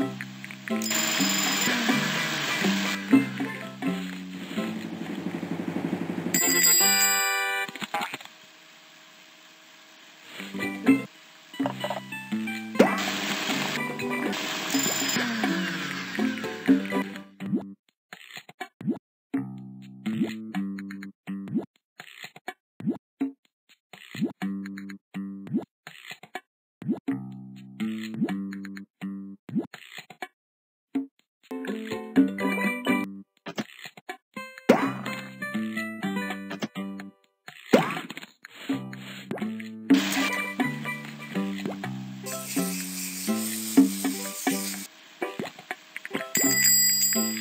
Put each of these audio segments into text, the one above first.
Música Thank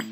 you.